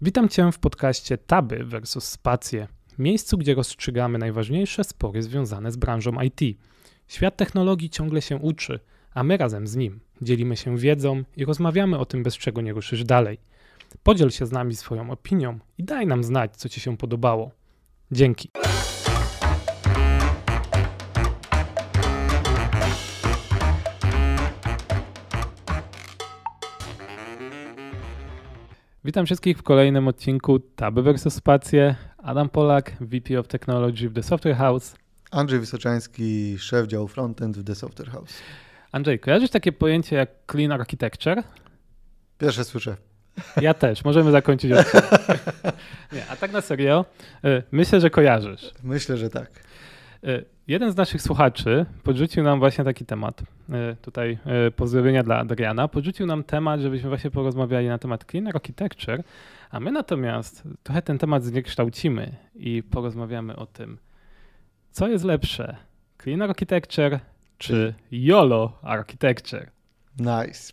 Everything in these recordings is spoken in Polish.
Witam Cię w podcaście Taby vs. Spacje, miejscu, gdzie rozstrzygamy najważniejsze spory związane z branżą IT. Świat technologii ciągle się uczy, a my razem z nim dzielimy się wiedzą i rozmawiamy o tym, bez czego nie ruszysz dalej. Podziel się z nami swoją opinią i daj nam znać, co Ci się podobało. Dzięki. Witam wszystkich w kolejnym odcinku Taby vs. Spacje. Adam Polak, VP of Technology w The Software House. Andrzej Wysoczański, szef działu frontend w The Software House. Andrzej, kojarzysz takie pojęcie jak clean architecture? Pierwsze słyszę. Ja też. Możemy zakończyć Nie, a tak na serio, y, myślę, że kojarzysz. Myślę, że tak. Y, jeden z naszych słuchaczy podrzucił nam właśnie taki temat. Y, tutaj pozdrowienia dla Adriana. Podrzucił nam temat, żebyśmy właśnie porozmawiali na temat clean architecture, a my natomiast trochę ten temat zniekształcimy i porozmawiamy o tym, co jest lepsze, clean architecture czy YOLO architecture. Nice.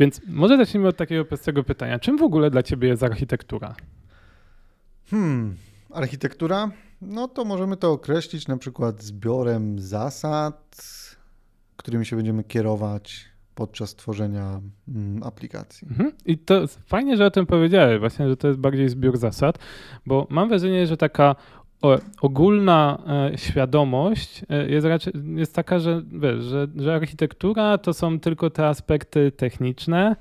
Więc może zacznijmy od takiego prostego pytania. Czym w ogóle dla ciebie jest architektura? Hmm, architektura? No to możemy to określić na przykład zbiorem zasad, którymi się będziemy kierować podczas tworzenia mm, aplikacji. Mhm. I to fajnie, że o tym powiedziałeś, właśnie, że to jest bardziej zbiór zasad, bo mam wrażenie, że taka ogólna e, świadomość e, jest, raczej, jest taka, że, wiesz, że, że architektura to są tylko te aspekty techniczne,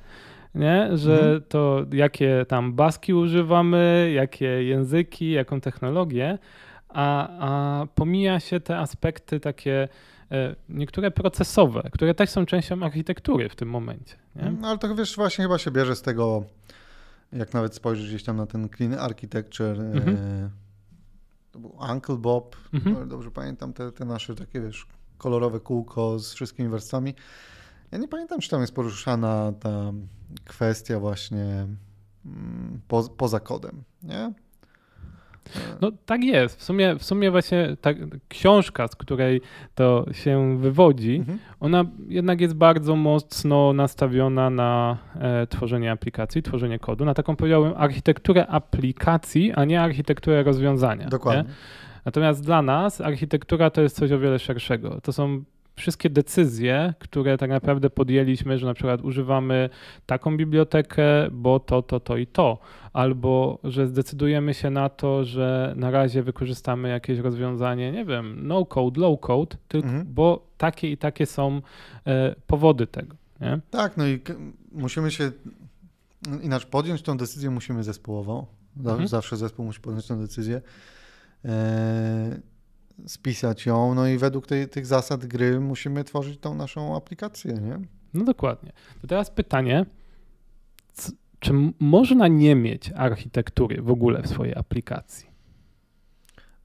nie? że mhm. to jakie tam baski używamy, jakie języki, jaką technologię, a, a pomija się te aspekty takie e, niektóre procesowe, które też są częścią architektury w tym momencie. Nie? No, ale to wiesz, właśnie chyba się bierze z tego, jak nawet spojrzysz gdzieś tam na ten clean architecture, mhm to był Uncle Bob, mhm. dobrze pamiętam te, te nasze takie, wiesz, kolorowe kółko z wszystkimi wersjami. Ja nie pamiętam, czy tam jest poruszana ta kwestia właśnie mm, po, poza kodem, nie? No tak jest. W sumie, w sumie właśnie ta książka, z której to się wywodzi, mhm. ona jednak jest bardzo mocno nastawiona na e, tworzenie aplikacji, tworzenie kodu, na taką powiedziałbym architekturę aplikacji, a nie architekturę rozwiązania. Dokładnie. Nie? Natomiast dla nas architektura to jest coś o wiele szerszego. To są wszystkie decyzje, które tak naprawdę podjęliśmy, że na przykład używamy taką bibliotekę, bo to, to, to i to, albo że zdecydujemy się na to, że na razie wykorzystamy jakieś rozwiązanie, nie wiem, no code, low code, tylko, mhm. bo takie i takie są e, powody tego. Nie? Tak, no i musimy się inaczej podjąć tą decyzję, musimy zespołowo. Mhm. Zawsze zespół musi podjąć tę decyzję. E, spisać ją, no i według tej, tych zasad gry musimy tworzyć tą naszą aplikację, nie? No dokładnie. To teraz pytanie, czy można nie mieć architektury w ogóle w swojej aplikacji?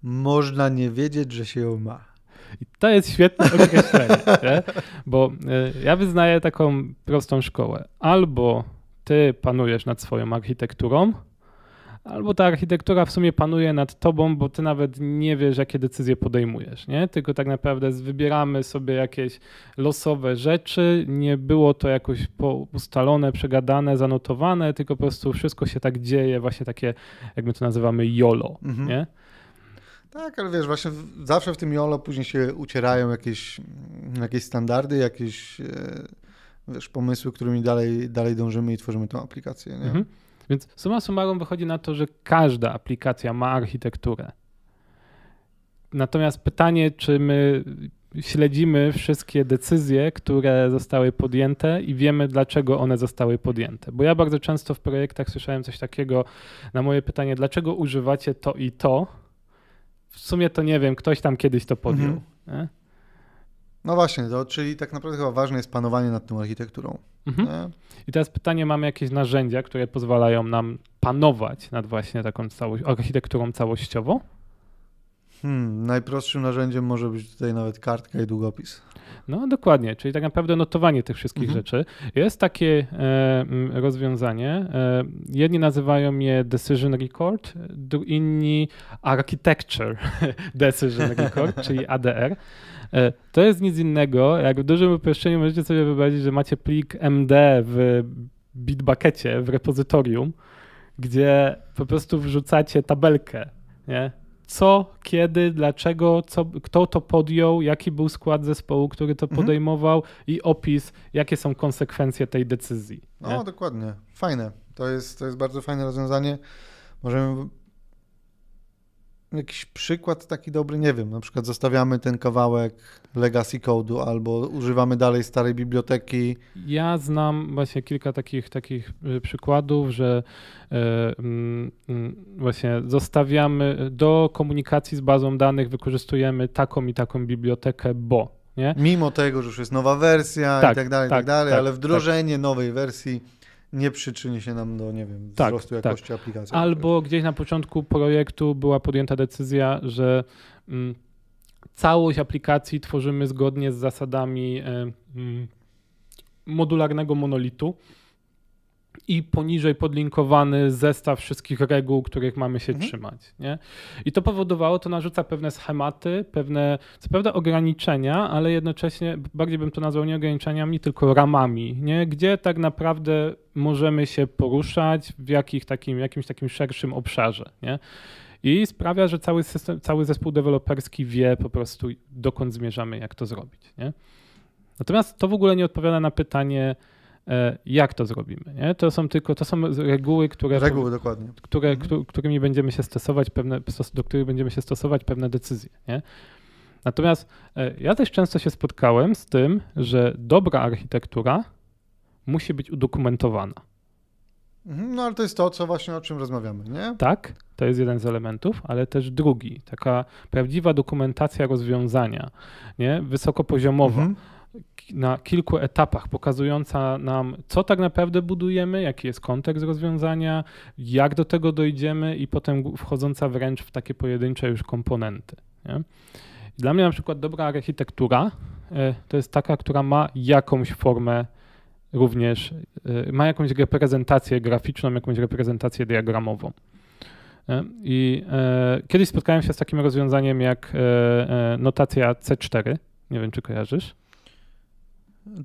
Można nie wiedzieć, że się ją ma. I to jest świetne określenie, nie? bo y, ja wyznaję taką prostą szkołę. Albo ty panujesz nad swoją architekturą, albo ta architektura w sumie panuje nad tobą, bo ty nawet nie wiesz, jakie decyzje podejmujesz, nie? Tylko tak naprawdę wybieramy sobie jakieś losowe rzeczy, nie było to jakoś ustalone, przegadane, zanotowane, tylko po prostu wszystko się tak dzieje, właśnie takie, jak my to nazywamy YOLO, mhm. nie? Tak, ale wiesz, właśnie zawsze w tym YOLO później się ucierają jakieś, jakieś standardy, jakieś e, wiesz, pomysły, którymi dalej, dalej dążymy i tworzymy tą aplikację, nie? Mhm. Więc suma summarum wychodzi na to, że każda aplikacja ma architekturę. Natomiast pytanie, czy my śledzimy wszystkie decyzje, które zostały podjęte i wiemy, dlaczego one zostały podjęte. Bo ja bardzo często w projektach słyszałem coś takiego na moje pytanie, dlaczego używacie to i to. W sumie to nie wiem, ktoś tam kiedyś to podjął. Mhm. No właśnie, to, czyli tak naprawdę chyba ważne jest panowanie nad tą architekturą. Mhm. I teraz pytanie, mamy jakieś narzędzia, które pozwalają nam panować nad właśnie taką całość, architekturą całościową? Hmm, najprostszym narzędziem może być tutaj nawet kartka i długopis. No dokładnie, czyli tak naprawdę notowanie tych wszystkich mhm. rzeczy. Jest takie e, rozwiązanie, e, jedni nazywają je Decision Record, inni Architecture Decision Record, czyli ADR. E, to jest nic innego, jak w dużym uproszczeniu możecie sobie wyobrazić, że macie plik MD w Bitbuckecie, w repozytorium, gdzie po prostu wrzucacie tabelkę, nie? Co, kiedy, dlaczego, co, kto to podjął, jaki był skład zespołu, który to mhm. podejmował i opis, jakie są konsekwencje tej decyzji. Nie? No, dokładnie. Fajne. To jest, to jest bardzo fajne rozwiązanie. Możemy jakiś przykład taki dobry, nie wiem, na przykład zostawiamy ten kawałek legacy code'u albo używamy dalej starej biblioteki. Ja znam właśnie kilka takich, takich y, przykładów, że y, mm, mm, właśnie zostawiamy do komunikacji z bazą danych wykorzystujemy taką i taką bibliotekę, bo nie? Mimo tego, że już jest nowa wersja tak, i tak dalej, tak, tak dalej, tak, ale wdrożenie tak. nowej wersji nie przyczyni się nam do, nie wiem, tak, wzrostu tak, jakości tak. aplikacji. Albo gdzieś na początku projektu była podjęta decyzja, że mm, całość aplikacji tworzymy zgodnie z zasadami y, y, modularnego monolitu i poniżej podlinkowany zestaw wszystkich reguł, których mamy się mhm. trzymać. Nie? I to powodowało, to narzuca pewne schematy, pewne, co prawda ograniczenia, ale jednocześnie bardziej bym to nazwał nie ograniczeniami, tylko ramami, nie? gdzie tak naprawdę możemy się poruszać w jakich takim, jakimś takim szerszym obszarze. Nie? I sprawia, że cały, system, cały zespół deweloperski wie po prostu dokąd zmierzamy, jak to zrobić. Nie? Natomiast to w ogóle nie odpowiada na pytanie, jak to zrobimy. Nie? To są tylko to są reguły, które, reguły, dokładnie. Które, mhm. którymi będziemy się stosować, pewne, do których będziemy się stosować pewne decyzje. Nie? Natomiast e, ja też często się spotkałem z tym, że dobra architektura musi być udokumentowana. Mhm, no ale to jest to, co właśnie o czym rozmawiamy, nie? Tak, to jest jeden z elementów, ale też drugi, taka prawdziwa dokumentacja rozwiązania, nie? Wysokopoziomowa. Mhm na kilku etapach, pokazująca nam, co tak naprawdę budujemy, jaki jest kontekst rozwiązania, jak do tego dojdziemy i potem wchodząca wręcz w takie pojedyncze już komponenty. Nie? Dla mnie na przykład dobra architektura e, to jest taka, która ma jakąś formę również, e, ma jakąś reprezentację graficzną, jakąś reprezentację diagramową. I e, kiedyś spotkałem się z takim rozwiązaniem jak notacja C4. Nie wiem, czy kojarzysz.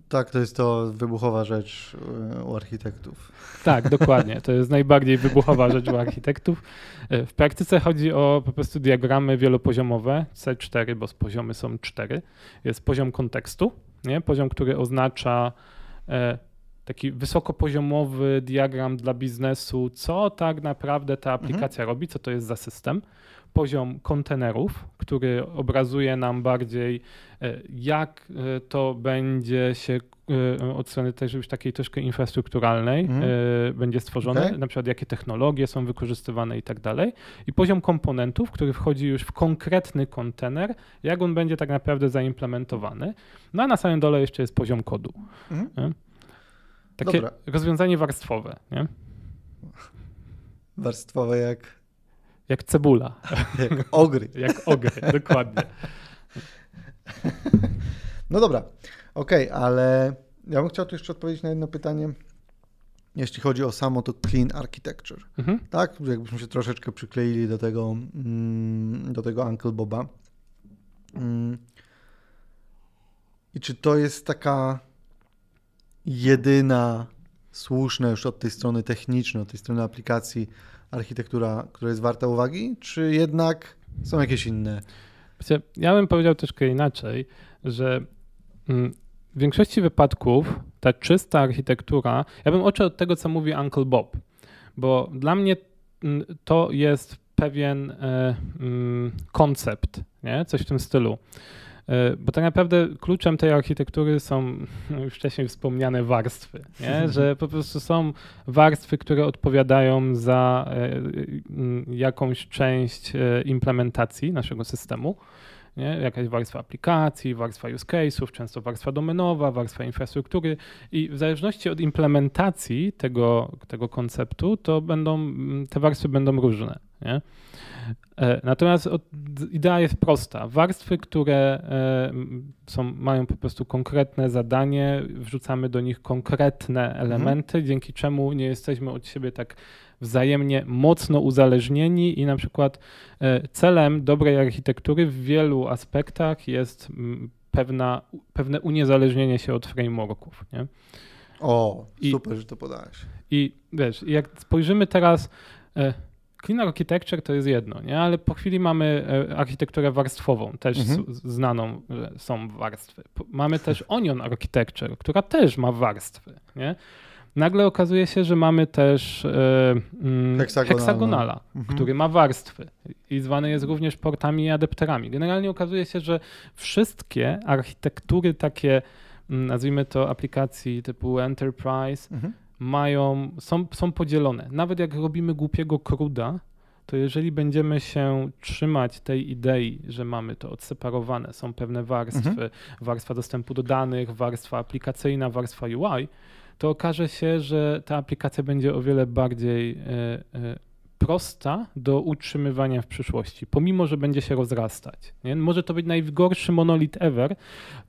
Tak, to jest to wybuchowa rzecz e, u architektów. Tak, dokładnie. To jest najbardziej wybuchowa rzecz u architektów. E, w praktyce chodzi o po prostu diagramy wielopoziomowe, C4, bo poziomy są cztery. Jest poziom kontekstu, nie? poziom, który oznacza e, taki wysokopoziomowy diagram dla biznesu, co tak naprawdę ta mhm. aplikacja mhm. robi, co to jest za system poziom kontenerów, który obrazuje nam bardziej, e, jak e, to będzie się e, od strony też już takiej troszkę infrastrukturalnej mm. będzie stworzone, okay. na przykład jakie technologie są wykorzystywane i tak dalej. I poziom komponentów, który wchodzi już w konkretny kontener, jak on będzie tak naprawdę zaimplementowany. No a na samym dole jeszcze jest poziom kodu. Mm. Takie Dobra. rozwiązanie warstwowe. Nie? Warstwowe jak jak cebula. Jak ogry. Jak ogry, dokładnie. No dobra, okej, okay, ale ja bym chciał tu jeszcze odpowiedzieć na jedno pytanie, jeśli chodzi o samo to clean architecture. Mhm. Tak, jakbyśmy się troszeczkę przykleili do tego, mm, do tego Uncle Boba. Mm. I czy to jest taka jedyna słuszna już od tej strony technicznej, od tej strony aplikacji architektura, która jest warta uwagi, czy jednak są jakieś inne? Ja bym powiedział troszkę inaczej, że mm, w większości wypadków ta czysta architektura, ja bym odszedł od tego, co mówi Uncle Bob, bo dla mnie mm, to jest pewien e, mm, koncept, nie? coś w tym stylu. E, bo tak naprawdę kluczem tej architektury są już wcześniej wspomniane warstwy, nie? że po prostu są warstwy, które odpowiadają za e, jakąś część e, implementacji naszego systemu. Nie? Jakaś warstwa aplikacji, warstwa use case'ów, często warstwa domenowa, warstwa infrastruktury i w zależności od implementacji tego, tego konceptu, to będą, te warstwy będą różne. Nie? E, natomiast idea jest prosta. Warstwy, które e, są, mają po prostu konkretne zadanie, wrzucamy do nich konkretne elementy, mhm. dzięki czemu nie jesteśmy od siebie tak wzajemnie mocno uzależnieni i na przykład e, celem dobrej architektury w wielu aspektach jest pewna, pewne uniezależnienie się od frameworków. Nie? O, I, super, że to podałeś. I wiesz, jak spojrzymy teraz, Clean Architecture to jest jedno, nie? ale po chwili mamy e, architekturę warstwową, też mhm. znaną, że są warstwy. Mamy też Onion Architecture, która też ma warstwy. Nie? Nagle okazuje się, że mamy też mm, heksagonala, mhm. który ma warstwy i zwany jest również portami i adapterami. Generalnie okazuje się, że wszystkie architektury takie, mm, nazwijmy to aplikacji typu Enterprise, mhm mają, są, są podzielone. Nawet jak robimy głupiego kruda, to jeżeli będziemy się trzymać tej idei, że mamy to odseparowane, są pewne warstwy, mhm. warstwa dostępu do danych, warstwa aplikacyjna, warstwa UI, to okaże się, że ta aplikacja będzie o wiele bardziej e, e, prosta do utrzymywania w przyszłości, pomimo, że będzie się rozrastać. Nie? Może to być najgorszy monolit ever.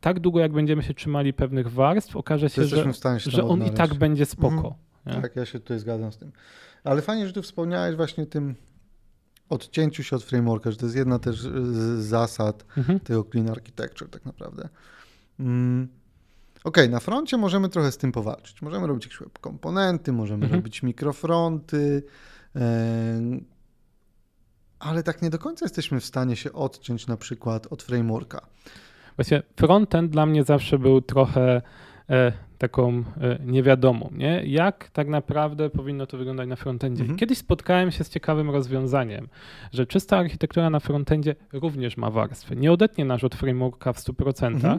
Tak długo, jak będziemy się trzymali pewnych warstw, okaże się, że, się że on odnaleźć. i tak będzie spoko. Mhm. Tak, ja się tutaj zgadzam z tym. Ale fajnie, że tu wspomniałeś właśnie tym odcięciu się od frameworka, że to jest jedna też z zasad mhm. tego clean architecture tak naprawdę. Mm. OK, na froncie możemy trochę z tym powalczyć. Możemy robić jakieś komponenty, możemy mhm. robić mikrofronty, ale tak nie do końca jesteśmy w stanie się odciąć na przykład od frameworka. Właśnie frontend dla mnie zawsze był trochę taką e, niewiadomą, nie? jak tak naprawdę powinno to wyglądać na frontendzie. Mhm. Kiedyś spotkałem się z ciekawym rozwiązaniem, że czysta architektura na frontendzie również ma warstwy. Nie odetnie nas od frameworka w 100%, mhm.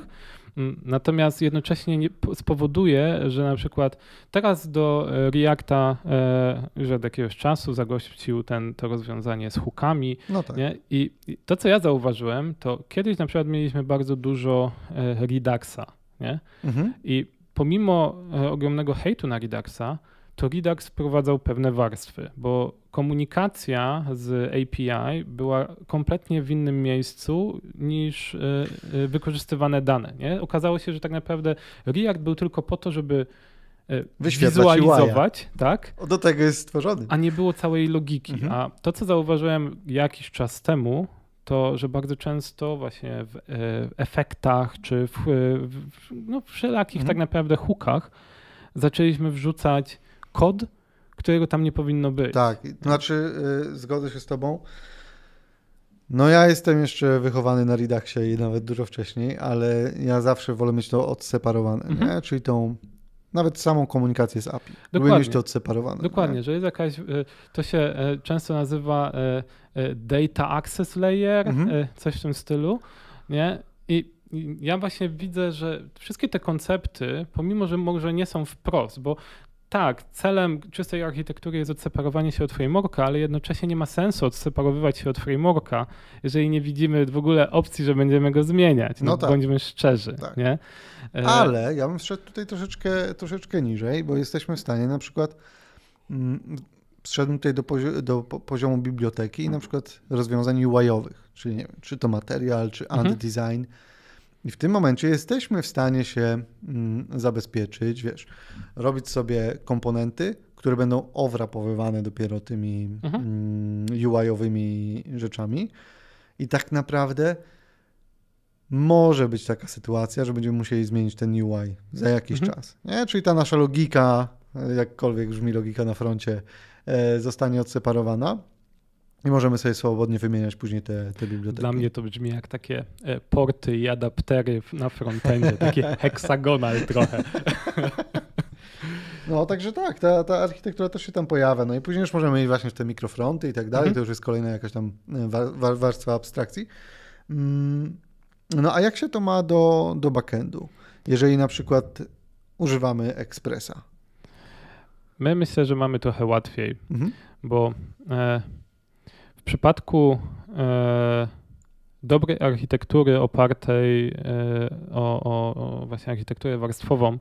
Natomiast jednocześnie nie, spowoduje, że na przykład teraz do e, Reacta e, już od jakiegoś czasu zagościł ten, to rozwiązanie z hookami. No tak. nie? I, I, to, co ja zauważyłem, to kiedyś na przykład mieliśmy bardzo dużo e, Reduxa. Nie? Mhm. I pomimo e, ogromnego hejtu na Reduxa, to Redux wprowadzał pewne warstwy, bo komunikacja z API była kompletnie w innym miejscu niż e, e, wykorzystywane dane. Nie? Okazało się, że tak naprawdę React był tylko po to, żeby e, wizualizować, tak? Do tego jest stworzony. A nie było całej logiki. Mhm. A to, co zauważyłem jakiś czas temu, to, że bardzo często właśnie w efektach czy w, w no, wszelakich mhm. tak naprawdę hookach zaczęliśmy wrzucać kod, którego tam nie powinno być. Tak, to znaczy y, zgodzę się z tobą. No ja jestem jeszcze wychowany na Reduxie i nawet dużo wcześniej, ale ja zawsze wolę mieć to odseparowane, mhm. nie? czyli tą nawet samą komunikację z API. Dokładnie. Mieć to odseparowane. Dokładnie, nie? że jest jakaś, y, to się y, często nazywa y, data access layer, mhm. coś w tym stylu, nie? I ja właśnie widzę, że wszystkie te koncepty, pomimo, że może nie są wprost, bo tak, celem czystej architektury jest odseparowanie się od frameworka, ale jednocześnie nie ma sensu odseparowywać się od frameworka, jeżeli nie widzimy w ogóle opcji, że będziemy go zmieniać. No, no tak. Bądźmy szczerzy. Tak. Nie? E, ale ja bym wszedł tutaj troszeczkę, troszeczkę niżej, bo jesteśmy w stanie na przykład mm, tutaj do, poziomu, do poziomu biblioteki i na przykład rozwiązań UI-owych, czyli nie wiem, czy to material, czy mhm. design i w tym momencie jesteśmy w stanie się mm, zabezpieczyć, wiesz, robić sobie komponenty, które będą owrapowywane dopiero tymi mhm. mm, UI-owymi rzeczami. I tak naprawdę może być taka sytuacja, że będziemy musieli zmienić ten UI za jakiś mhm. czas. Nie? Czyli ta nasza logika, jakkolwiek brzmi logika na froncie, e, zostanie odseparowana. I możemy sobie swobodnie wymieniać później te, te biblioteki. Dla mnie to brzmi jak takie e, porty i adaptery na frontendzie, takie heksagonal trochę. No, także tak, ta, ta architektura też się tam pojawia. No i później już możemy mieć właśnie te mikrofronty i tak dalej. Mhm. To już jest kolejna jakaś tam e, warstwa abstrakcji. Mm, no a jak się to ma do, do backendu? Jeżeli na przykład używamy Expressa? My myślę, że mamy trochę łatwiej, mhm. bo e, przypadku e, dobrej architektury opartej e, o, o, o właśnie architekturę warstwową,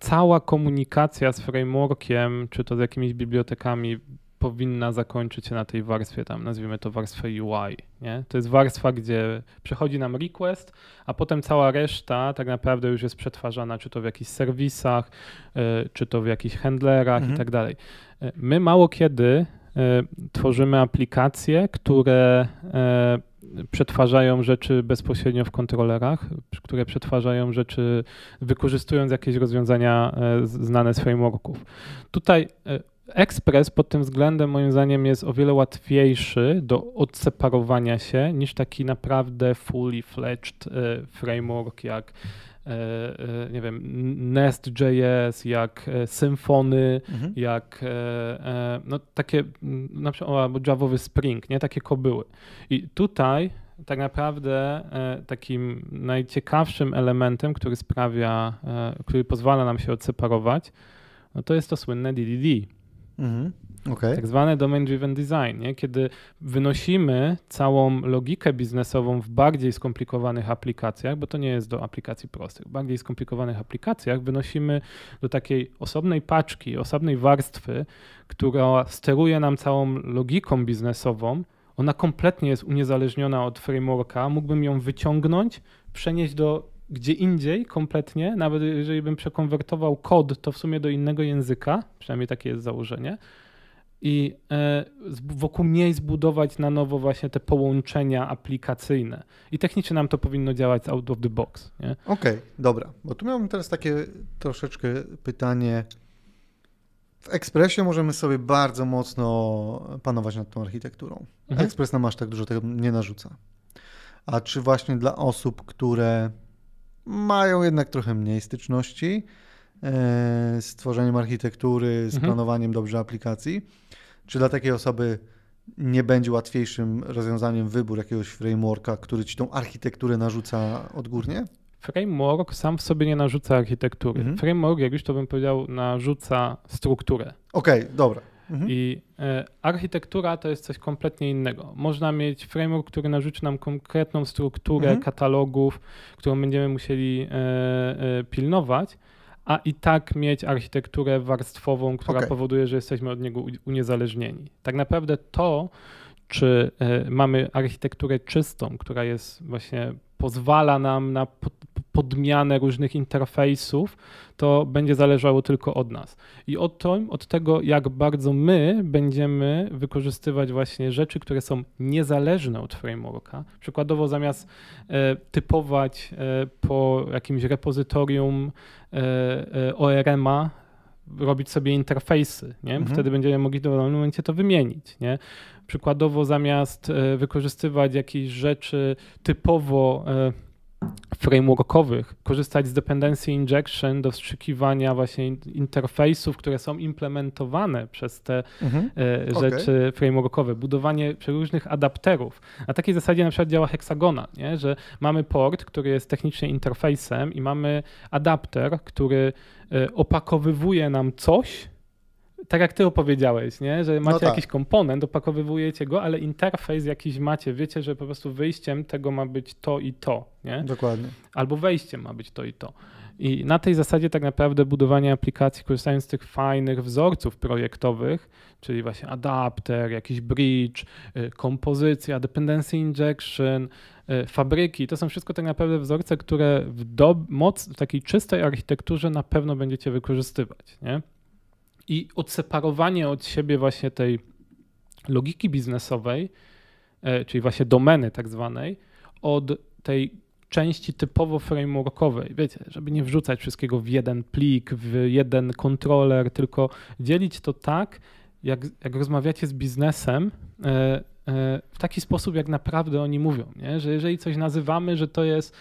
cała komunikacja z frameworkiem, czy to z jakimiś bibliotekami, powinna zakończyć się na tej warstwie, tam nazwijmy to warstwę UI. Nie? To jest warstwa, gdzie przychodzi nam request, a potem cała reszta tak naprawdę już jest przetwarzana, czy to w jakichś serwisach, e, czy to w jakichś handlerach mhm. i tak dalej. My mało kiedy tworzymy aplikacje, które e, przetwarzają rzeczy bezpośrednio w kontrolerach, które przetwarzają rzeczy wykorzystując jakieś rozwiązania e, znane z frameworków. Tutaj Express pod tym względem moim zdaniem jest o wiele łatwiejszy do odseparowania się niż taki naprawdę fully fledged framework jak E, e, nie wiem, Nest.js, jak e, Symfony, mhm. jak no, takie, na przykład albo Javowy Spring, nie? Takie kobyły. I tutaj tak naprawdę takim najciekawszym elementem, który sprawia, który pozwala nam się odseparować, no to jest to słynne DDD. Mhm. Okay. Tak zwane domain driven design, nie? kiedy wynosimy całą logikę biznesową w bardziej skomplikowanych aplikacjach, bo to nie jest do aplikacji prostych, w bardziej skomplikowanych aplikacjach wynosimy do takiej osobnej paczki, osobnej warstwy, która steruje nam całą logiką biznesową. Ona kompletnie jest uniezależniona od frameworka. Mógłbym ją wyciągnąć, przenieść do gdzie indziej kompletnie, nawet jeżeli bym przekonwertował kod, to w sumie do innego języka, przynajmniej takie jest założenie, i e, wokół niej zbudować na nowo właśnie te połączenia aplikacyjne. I technicznie nam to powinno działać out of the box. Okej, okay, dobra. Bo tu miałbym teraz takie troszeczkę pytanie. W Expressie możemy sobie bardzo mocno panować nad tą architekturą. Mhm. Express nam aż tak dużo tego nie narzuca. A czy właśnie dla osób, które mają jednak trochę mniej styczności e, z tworzeniem architektury, z mhm. planowaniem dobrze aplikacji, czy dla takiej osoby nie będzie łatwiejszym rozwiązaniem wybór jakiegoś frameworka, który ci tą architekturę narzuca odgórnie? Framework sam w sobie nie narzuca architektury. Mhm. Framework, jak już to bym powiedział, narzuca strukturę. Okej, okay, dobra. Mhm. I e, architektura to jest coś kompletnie innego. Można mieć framework, który narzuci nam konkretną strukturę mhm. katalogów, którą będziemy musieli e, e, pilnować, a i tak mieć architekturę warstwową, która okay. powoduje, że jesteśmy od niego uniezależnieni. Tak naprawdę to, czy e, mamy architekturę czystą, która jest właśnie pozwala nam na podmianę różnych interfejsów, to będzie zależało tylko od nas. I od, to, od tego, jak bardzo my będziemy wykorzystywać właśnie rzeczy, które są niezależne od frameworka. Przykładowo zamiast e, typować e, po jakimś repozytorium e, e ORM-a, robić sobie interfejsy, nie? Mhm. Wtedy będziemy mogli w dowolnym momencie to wymienić, nie? Przykładowo zamiast e, wykorzystywać jakieś rzeczy typowo e, frameworkowych, korzystać z dependency injection do wstrzykiwania właśnie interfejsów, które są implementowane przez te mhm. E, rzeczy okay. frameworkowe, budowanie przeróżnych adapterów. Na takiej zasadzie na przykład działa Hexagona, nie? że mamy port, który jest technicznie interfejsem i mamy adapter, który opakowywuje nam coś, tak jak ty opowiedziałeś, nie? że macie no tak. jakiś komponent, opakowywujecie go, ale interfejs jakiś macie, wiecie, że po prostu wyjściem tego ma być to i to. Nie? Dokładnie. Albo wejściem ma być to i to. I na tej zasadzie tak naprawdę budowanie aplikacji, korzystając z tych fajnych wzorców projektowych, czyli właśnie adapter, jakiś bridge, y, kompozycja, dependency injection, y, fabryki, to są wszystko tak naprawdę wzorce, które w, do, moc, w takiej czystej architekturze na pewno będziecie wykorzystywać. Nie? I odseparowanie od siebie właśnie tej logiki biznesowej, e, czyli właśnie domeny tak zwanej, od tej części typowo frameworkowej. Wiecie, żeby nie wrzucać wszystkiego w jeden plik, w jeden kontroler, tylko dzielić to tak, jak, jak rozmawiacie z biznesem, e, e, w taki sposób, jak naprawdę oni mówią, nie? że jeżeli coś nazywamy, że to jest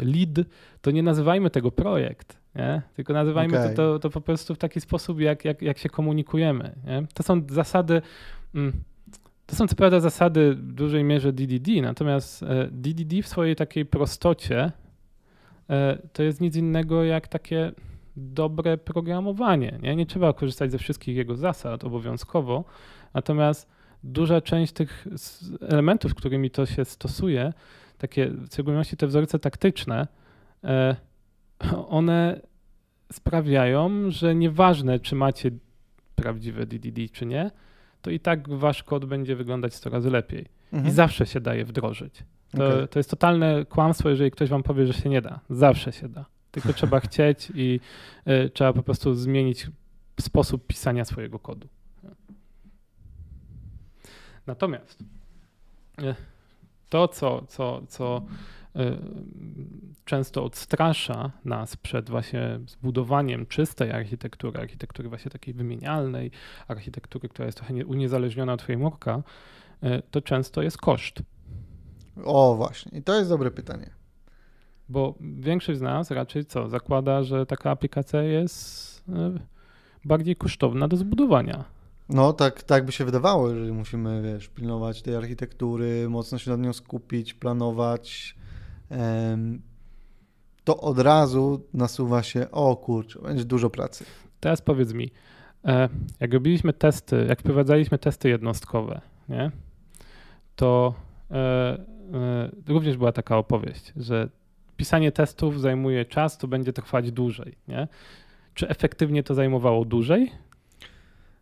lead, to nie nazywajmy tego projekt, nie? Tylko nazywajmy okay. to, to, to, po prostu w taki sposób, jak, jak, jak się komunikujemy. Nie? To są zasady. Mm, to są co prawda zasady w dużej mierze DDD, natomiast DDD e, w swojej takiej prostocie e, to jest nic innego jak takie dobre programowanie. Nie, nie trzeba korzystać ze wszystkich jego zasad obowiązkowo, natomiast duża część tych elementów, którymi to się stosuje, takie w szczególności te wzorce taktyczne, e, one sprawiają, że nieważne, czy macie prawdziwe DDD, czy nie, to i tak wasz kod będzie wyglądać 100 razy lepiej. Mhm. I zawsze się daje wdrożyć. To, okay. to jest totalne kłamstwo, jeżeli ktoś wam powie, że się nie da. Zawsze się da. Tylko trzeba chcieć i y, trzeba po prostu zmienić sposób pisania swojego kodu. Natomiast y, To, co, co, co często odstrasza nas przed właśnie zbudowaniem czystej architektury, architektury właśnie takiej wymienialnej, architektury, która jest trochę uniezależniona od frameworka, y, to często jest koszt. O, właśnie. I to jest dobre pytanie. Bo większość z nas raczej co? Zakłada, że taka aplikacja jest y, bardziej kosztowna do zbudowania. No, tak, tak by się wydawało, że musimy, wiesz, pilnować tej architektury, mocno się nad nią skupić, planować. To od razu nasuwa się, o kurczę, będzie dużo pracy. Teraz powiedz mi, e, jak robiliśmy testy, jak wprowadzaliśmy testy jednostkowe, nie, to e, e, również była taka opowieść, że pisanie testów zajmuje czas, to będzie trwać dłużej, nie? Czy efektywnie to zajmowało dłużej?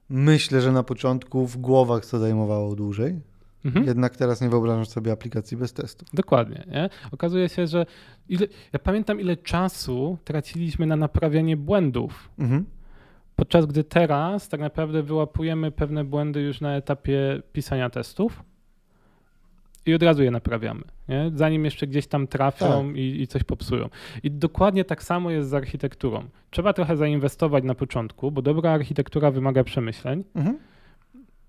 Myślę, że na początku w głowach to zajmowało dłużej. Mhm. Jednak teraz nie wyobrażam sobie aplikacji bez testu. Dokładnie. Nie? Okazuje się, że ile, ja pamiętam, ile czasu traciliśmy na naprawianie błędów. Mhm. Podczas gdy teraz tak naprawdę wyłapujemy pewne błędy już na etapie pisania testów i od razu je naprawiamy, nie? zanim jeszcze gdzieś tam trafią tak. i, i, coś popsują. I dokładnie tak samo jest z architekturą. Trzeba trochę zainwestować na początku, bo dobra architektura wymaga przemyśleń. Mhm.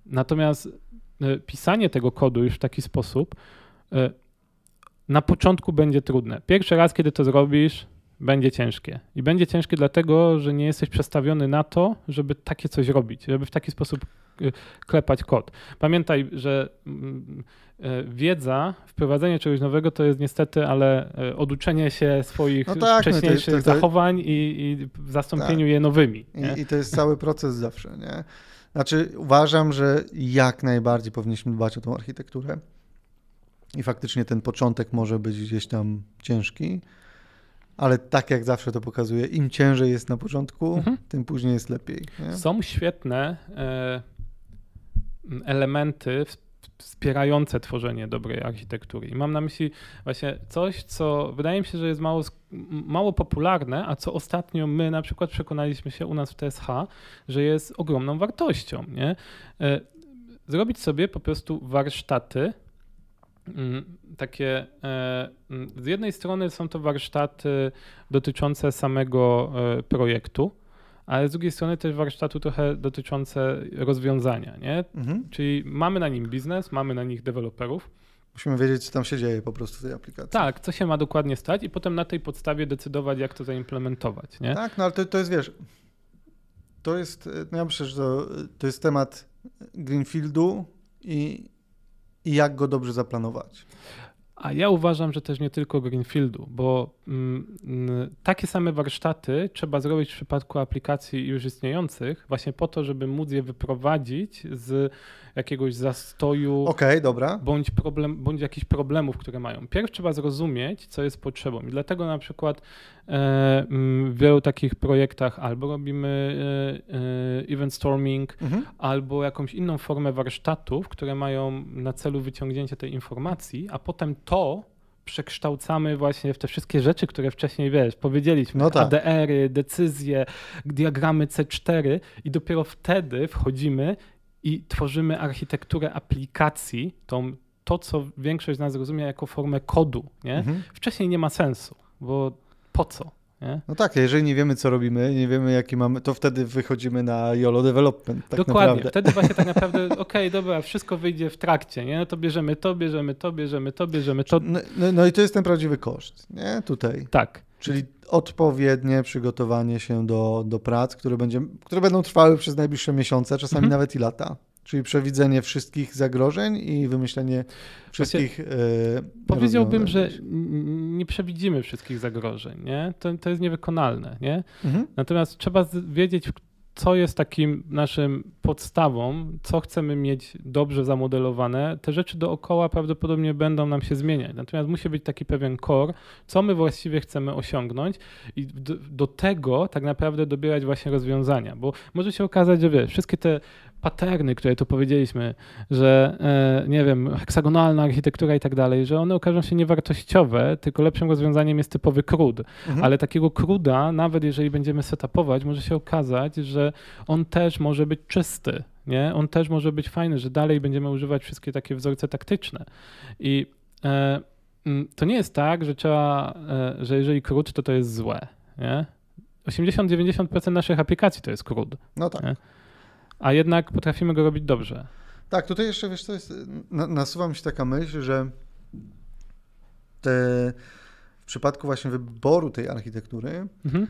Natomiast pisanie tego kodu już w taki sposób e, na początku będzie trudne. Pierwszy raz, kiedy to zrobisz, będzie ciężkie. I będzie ciężkie dlatego, że nie jesteś przestawiony na to, żeby takie coś robić, żeby w taki sposób e, klepać kod. Pamiętaj, że mm, E, wiedza, wprowadzenie czegoś nowego to jest niestety, ale e, oduczenie się swoich no tak, wcześniejszych no to, to, to, zachowań i, i zastąpieniu tak. je nowymi. I, I, to jest cały proces zawsze, nie? Znaczy uważam, że jak najbardziej powinniśmy dbać o tą architekturę i faktycznie ten początek może być gdzieś tam ciężki, ale tak jak zawsze to pokazuje, im ciężej jest na początku, mhm. tym później jest lepiej. Nie? Są świetne e, elementy wspierające tworzenie dobrej architektury. I mam na myśli właśnie coś, co wydaje mi się, że jest mało, mało popularne, a co ostatnio my na przykład przekonaliśmy się u nas w TSH, że jest ogromną wartością. Nie? E, zrobić sobie po prostu warsztaty, mm, takie e, mm, z jednej strony są to warsztaty dotyczące samego e, projektu, ale z drugiej strony też warsztatu trochę dotyczące rozwiązania, nie? Mhm. Czyli mamy na nim biznes, mamy na nich deweloperów. Musimy wiedzieć, co tam się dzieje po prostu w tej aplikacji. Tak, co się ma dokładnie stać i potem na tej podstawie decydować, jak to zaimplementować, nie? Tak, no ale to, to jest, wiesz, to jest, no ja myślę, że to, to jest temat Greenfieldu i, i jak go dobrze zaplanować. A ja uważam, że też nie tylko Greenfieldu, bo takie same warsztaty trzeba zrobić w przypadku aplikacji już istniejących, właśnie po to, żeby móc je wyprowadzić z jakiegoś zastoju. Okay, dobra. Bądź, problem, bądź jakichś problemów, które mają. Pierw trzeba zrozumieć, co jest potrzebą. I dlatego na przykład e, w wielu takich projektach albo robimy e, e, event storming, mhm. albo jakąś inną formę warsztatów, które mają na celu wyciągnięcie tej informacji, a potem to przekształcamy właśnie w te wszystkie rzeczy, które wcześniej, wiesz, powiedzieliśmy, no tak. ADR-y, decyzje, diagramy C4 i dopiero wtedy wchodzimy i tworzymy architekturę aplikacji, tą, to co większość z nas rozumie jako formę kodu, nie? Mhm. Wcześniej nie ma sensu, bo po co? Nie? No tak, jeżeli nie wiemy, co robimy, nie wiemy, jaki mamy, to wtedy wychodzimy na YOLO Development. Tak Dokładnie, naprawdę. wtedy właśnie tak naprawdę, okej, okay, dobra, wszystko wyjdzie w trakcie, nie? No to bierzemy to, bierzemy to, bierzemy to, bierzemy to. No, no, no i to jest ten prawdziwy koszt, nie? Tutaj. Tak. Czyli odpowiednie przygotowanie się do, do prac, które, będzie, które będą trwały przez najbliższe miesiące, czasami mhm. nawet i lata. Czyli przewidzenie wszystkich zagrożeń i wymyślenie wszystkich. Właśnie, e, powiedziałbym, że nie przewidzimy wszystkich zagrożeń. Nie? To, to jest niewykonalne. Nie? Mhm. Natomiast trzeba wiedzieć, co jest takim naszym podstawą, co chcemy mieć dobrze zamodelowane, te rzeczy dookoła prawdopodobnie będą nam się zmieniać. Natomiast musi być taki pewien core, co my właściwie chcemy osiągnąć i do, do tego tak naprawdę dobierać właśnie rozwiązania, bo może się okazać, że wiesz, wszystkie te paterny, które tu powiedzieliśmy, że e, nie wiem, heksagonalna architektura i tak dalej, że one okażą się niewartościowe, tylko lepszym rozwiązaniem jest typowy CRUD. Mhm. Ale takiego CRUDa, nawet jeżeli będziemy setupować, może się okazać, że on też może być czysty, nie? On też może być fajny, że dalej będziemy używać wszystkie takie wzorce taktyczne. I e, to nie jest tak, że trzeba, e, że jeżeli CRUD, to to jest złe. Nie? 80-90% naszych aplikacji to jest CRUD. No tak. Nie? A jednak potrafimy go robić dobrze. Tak, tutaj jeszcze wiesz, to jest, nasuwa mi się taka myśl, że te, w przypadku właśnie wyboru tej architektury mhm.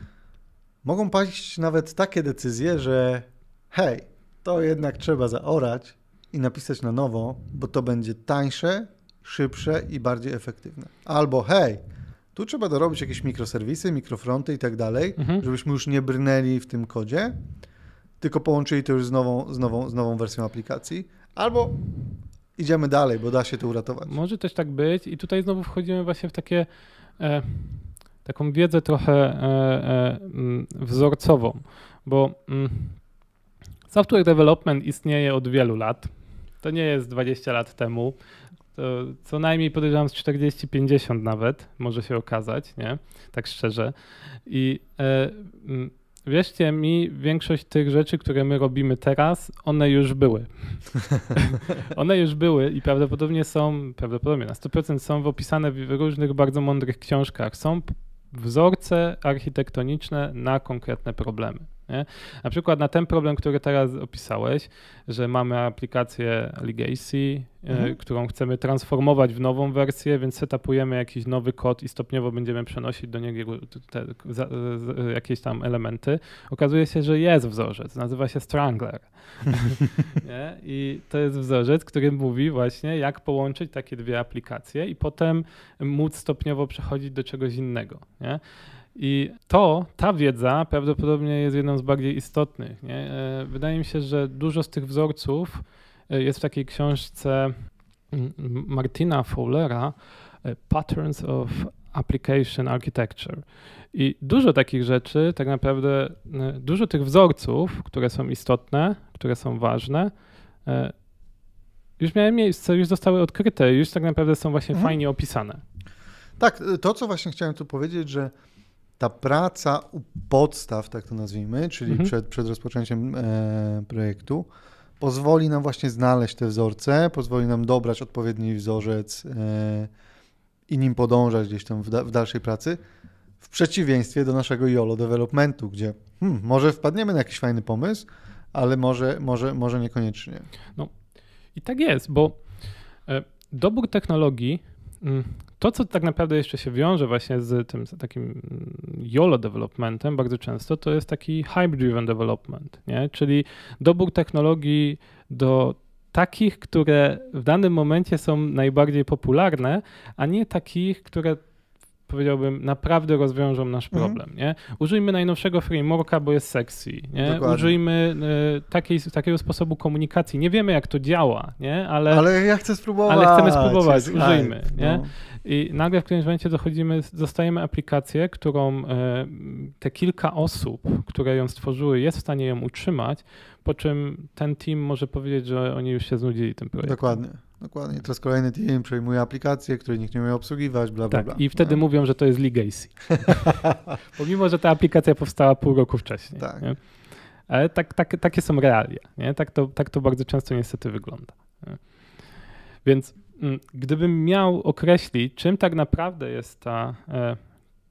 mogą paść nawet takie decyzje, że hej, to jednak trzeba zaorać i napisać na nowo, bo to będzie tańsze, szybsze i bardziej efektywne. Albo hej, tu trzeba dorobić jakieś mikroserwisy, mikrofronty i tak dalej, mhm. żebyśmy już nie brnęli w tym kodzie, tylko połączyli to już z nową, z nową, z nową wersją aplikacji. Albo idziemy dalej, bo da się to uratować. Może też tak być i tutaj znowu wchodzimy właśnie w takie e, taką wiedzę trochę e, e, mm, wzorcową, bo mm, software development istnieje od wielu lat. To nie jest 20 lat temu. To co najmniej podejrzewam z 40-50 nawet może się okazać, nie? Tak szczerze. I e, mm, wierzcie mi, większość tych rzeczy, które my robimy teraz, one już były. one już były i prawdopodobnie są, prawdopodobnie na 100% są opisane w różnych bardzo mądrych książkach. Są wzorce architektoniczne na konkretne problemy. Nie? Na przykład na ten problem, który teraz opisałeś, że mamy aplikację Legacy, e, mhm. którą chcemy transformować w nową wersję, więc setupujemy jakiś nowy kod i stopniowo będziemy przenosić do niego te, te, jakieś tam elementy. Okazuje się, że jest wzorzec, nazywa się Strangler. I to jest wzorzec, który mówi właśnie, jak połączyć takie dwie aplikacje i potem móc stopniowo przechodzić do czegoś innego. Nie? I to, ta wiedza prawdopodobnie jest jedną z bardziej istotnych. Nie? E, wydaje mi się, że dużo z tych wzorców e, jest w takiej książce mm, Martina Fowlera e, Patterns of Application Architecture. I dużo takich rzeczy, tak naprawdę, dużo tych wzorców, które są istotne, które są ważne, już miały miejsce, już zostały odkryte, już tak naprawdę są właśnie mhm. fajnie opisane. Tak, to co właśnie chciałem tu powiedzieć, że ta praca u podstaw, tak to nazwijmy, czyli mhm. przed, przed rozpoczęciem e, projektu, pozwoli nam właśnie znaleźć te wzorce, pozwoli nam dobrać odpowiedni wzorzec e, i nim podążać gdzieś tam w, da, w, dalszej pracy, w przeciwieństwie do naszego YOLO developmentu, gdzie hmm, może wpadniemy na jakiś fajny pomysł, ale może, może, może niekoniecznie. No i tak jest, bo e, dobór technologii to, co tak naprawdę jeszcze się wiąże właśnie z tym z takim YOLO developmentem bardzo często, to jest taki hype-driven development, nie? czyli dobór technologii do takich, które w danym momencie są najbardziej popularne, a nie takich, które powiedziałbym, naprawdę rozwiążą nasz mhm. problem. Nie? Użyjmy najnowszego frameworka, bo jest sexy. Nie? Użyjmy y, takiej, takiego sposobu komunikacji. Nie wiemy, jak to działa, nie? Ale, ale ja chcę spróbować. Ale chcemy spróbować, użyjmy. Nie? No. I nagle w którymś momencie dochodzimy, dostajemy aplikację, którą e, te kilka osób, które ją stworzyły, jest w stanie ją utrzymać, po czym ten team może powiedzieć, że oni już się znudzili tym projektem. Dokładnie. Dokładnie. Teraz kolejny team przejmuje aplikację, której nikt nie umie obsługiwać, bla, bla, tak, bla. I wtedy no. mówią, że to jest legacy. Pomimo, że ta aplikacja powstała pół roku wcześniej. Tak. Nie? Ale tak, tak, takie są realia. Nie? Tak, to, tak to bardzo często niestety wygląda. Nie? Więc Mm, gdybym miał określić, czym tak naprawdę jest ta e,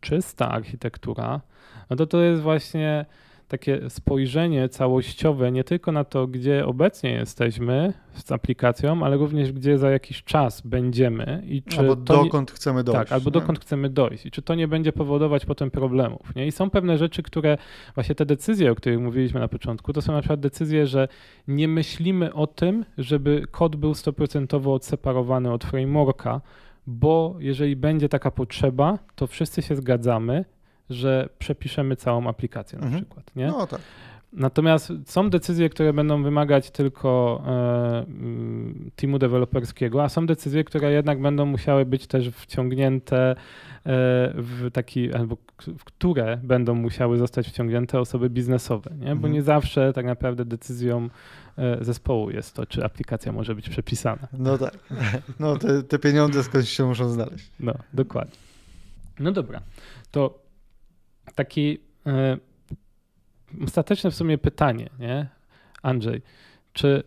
czysta architektura, no to to jest właśnie takie spojrzenie całościowe nie tylko na to, gdzie obecnie jesteśmy z aplikacją, ale również gdzie za jakiś czas będziemy i czy albo dokąd nie, chcemy dojść. Tak, albo nie? dokąd chcemy dojść i czy to nie będzie powodować potem problemów. Nie? I są pewne rzeczy, które właśnie te decyzje, o których mówiliśmy na początku, to są na przykład decyzje, że nie myślimy o tym, żeby kod był 100% odseparowany od frameworka, bo jeżeli będzie taka potrzeba, to wszyscy się zgadzamy, że przepiszemy całą aplikację na mhm. przykład. Nie? No tak. Natomiast są decyzje, które będą wymagać tylko e, mm, teamu deweloperskiego, a są decyzje, które jednak będą musiały być też wciągnięte e, w taki, albo w które będą musiały zostać wciągnięte osoby biznesowe, nie? bo mhm. nie zawsze tak naprawdę decyzją e, zespołu jest to, czy aplikacja może być przepisana. No tak. No te, te pieniądze skądś się muszą znaleźć. No, dokładnie. No dobra, to taki e, ostateczne w sumie pytanie, nie? Andrzej, czy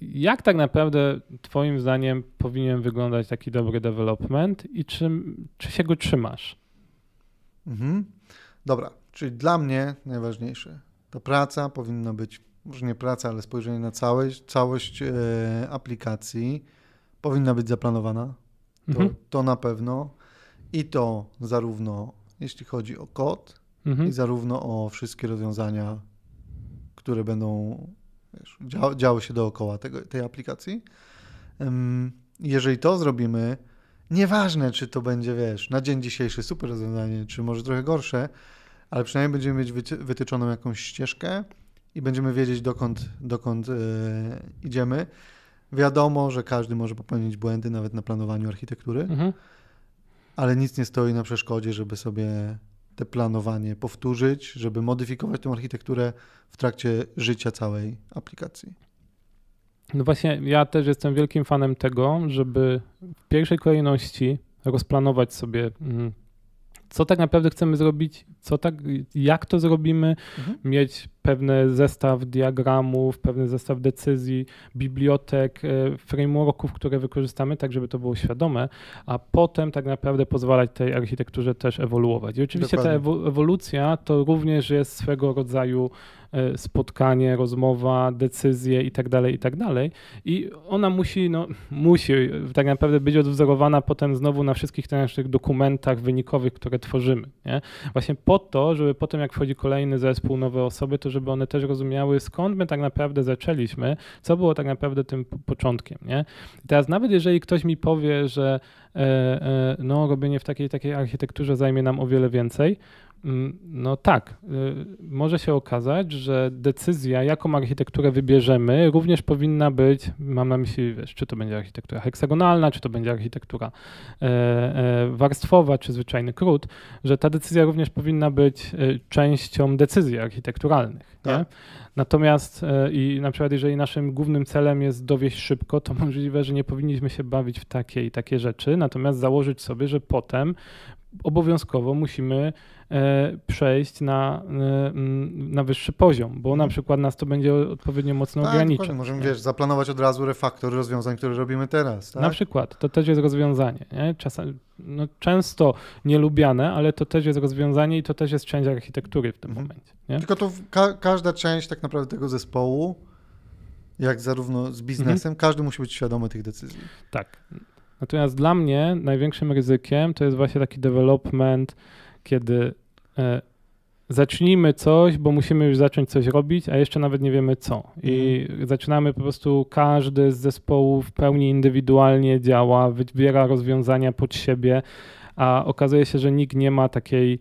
jak tak naprawdę Twoim zdaniem powinien wyglądać taki dobry development i czy, czy się go trzymasz? Mhm. Dobra, czyli dla mnie najważniejsze, to praca powinna być, może nie praca, ale spojrzenie na całość, całość e, aplikacji powinna być zaplanowana. To, mhm. to na pewno. I to zarówno jeśli chodzi o kod, mhm. i zarówno o wszystkie rozwiązania, które będą wiesz, dzia działy się dookoła tego, tej aplikacji. Jeżeli to zrobimy, nieważne czy to będzie, wiesz, na dzień dzisiejszy super rozwiązanie, czy może trochę gorsze, ale przynajmniej będziemy mieć wyty wytyczoną jakąś ścieżkę i będziemy wiedzieć, dokąd, dokąd yy, idziemy. Wiadomo, że każdy może popełnić błędy nawet na planowaniu architektury, mhm. Ale nic nie stoi na przeszkodzie, żeby sobie te planowanie powtórzyć, żeby modyfikować tę architekturę w trakcie życia całej aplikacji. No właśnie, ja też jestem wielkim fanem tego, żeby w pierwszej kolejności rozplanować sobie mm, co tak naprawdę chcemy zrobić, co tak, jak to zrobimy, mhm. mieć pewny zestaw diagramów, pewny zestaw decyzji, bibliotek, e, frameworków, które wykorzystamy, tak żeby to było świadome, a potem tak naprawdę pozwalać tej architekturze też ewoluować. I oczywiście Dokładnie. ta ewolucja to również jest swego rodzaju E, spotkanie, rozmowa, decyzje i tak dalej, i tak dalej. I ona musi, no, musi tak naprawdę być odwzorowana potem znowu na wszystkich tych naszych dokumentach wynikowych, które tworzymy. Nie? Właśnie po to, żeby potem jak wchodzi kolejny zespół, nowe osoby, to żeby one też rozumiały, skąd my tak naprawdę zaczęliśmy, co było tak naprawdę tym początkiem. Nie? Teraz nawet jeżeli ktoś mi powie, że e, e, no, robienie w takiej takiej architekturze zajmie nam o wiele więcej, no tak, y, może się okazać, że decyzja, jaką architekturę wybierzemy, również powinna być, mam na myśli, wiesz, czy to będzie architektura heksagonalna, czy to będzie architektura e, e, warstwowa, czy zwyczajny krót, że ta decyzja również powinna być e, częścią decyzji architekturalnych. Tak. Natomiast i na przykład jeżeli naszym głównym celem jest dowieść szybko, to możliwe, że nie powinniśmy się bawić w takie i takie rzeczy, natomiast założyć sobie, że potem obowiązkowo musimy e, przejść na, e, na wyższy poziom, bo na mhm. przykład nas to będzie odpowiednio mocno tak, ograniczać. Możemy wiesz, zaplanować od razu refaktor rozwiązań, które robimy teraz. Tak? Na przykład, to też jest rozwiązanie. Nie? Czasami, no, często nielubiane, ale to też jest rozwiązanie i to też jest część architektury w tym mhm. momencie. Nie? Tylko to ka każda część tak naprawdę tego zespołu, jak zarówno z biznesem, mhm. każdy musi być świadomy tych decyzji. Tak. Natomiast dla mnie największym ryzykiem to jest właśnie taki development, kiedy e, zacznijmy coś, bo musimy już zacząć coś robić, a jeszcze nawet nie wiemy co. I mhm. zaczynamy po prostu, każdy z zespołów w pełni indywidualnie działa, wybiera rozwiązania pod siebie, a okazuje się, że nikt nie ma takiej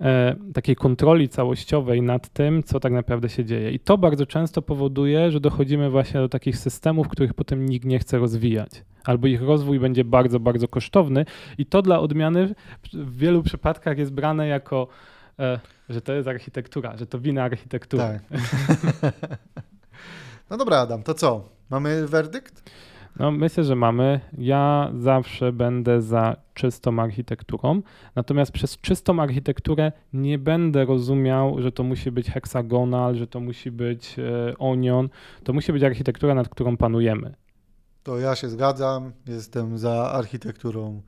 E, takiej kontroli całościowej nad tym, co tak naprawdę się dzieje. I to bardzo często powoduje, że dochodzimy właśnie do takich systemów, których potem nikt nie chce rozwijać. Albo ich rozwój będzie bardzo, bardzo kosztowny, i to dla odmiany w wielu przypadkach jest brane jako, e, że to jest architektura, że to wina architektury. Tak. no dobra, Adam, to co? Mamy werdykt? No, myślę, że mamy. Ja zawsze będę za czystą architekturą, natomiast przez czystą architekturę nie będę rozumiał, że to musi być heksagonal, że to musi być e, onion. To musi być architektura, nad którą panujemy. To ja się zgadzam. Jestem za architekturą.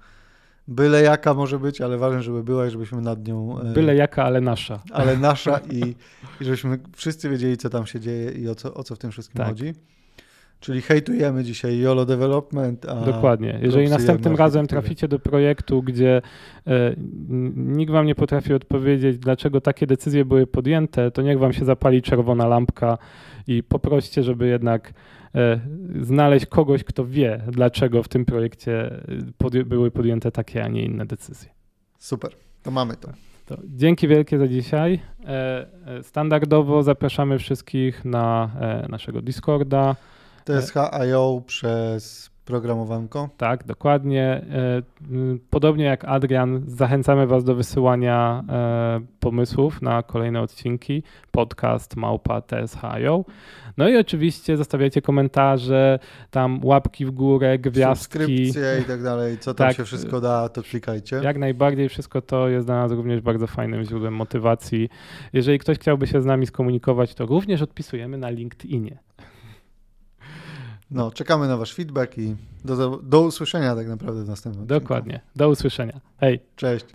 Byle jaka może być, ale ważne, żeby była i żebyśmy nad nią. E, Byle jaka, ale nasza. Ale nasza i, i żebyśmy wszyscy wiedzieli, co tam się dzieje i o co, o co w tym wszystkim tak. chodzi. Czyli hejtujemy dzisiaj YOLO Development. A Dokładnie. Jeżeli następnym razem traficie do projektu, gdzie e, nikt wam nie potrafi odpowiedzieć, dlaczego takie decyzje były podjęte, to niech wam się zapali czerwona lampka i poproście, żeby jednak e, znaleźć kogoś, kto wie, dlaczego w tym projekcie e, podj były podjęte takie, a nie inne decyzje. Super, to mamy to. To dzięki wielkie za dzisiaj. Standardowo zapraszamy wszystkich na naszego Discorda. TSH.io przez programowanko. Tak, dokładnie. E, podobnie jak Adrian, zachęcamy Was do wysyłania e, pomysłów na kolejne odcinki. Podcast małpa TSH.io. No i oczywiście zostawiajcie komentarze, tam łapki w górę, gwiazdki. Subskrypcje i tak dalej. Co tam tak, się wszystko da, to klikajcie. Jak najbardziej wszystko to jest dla nas również bardzo fajnym źródłem motywacji. Jeżeli ktoś chciałby się z nami skomunikować, to również odpisujemy na LinkedInie. No, czekamy na wasz feedback i do, do usłyszenia tak naprawdę w następnym Dokładnie. Do usłyszenia. Hej. Cześć.